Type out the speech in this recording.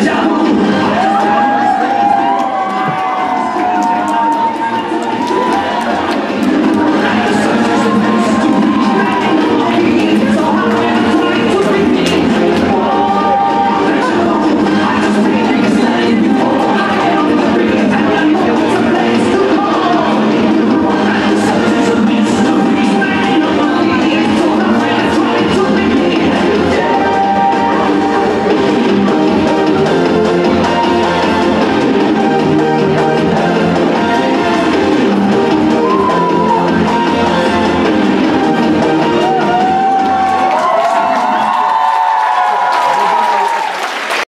job